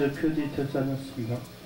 안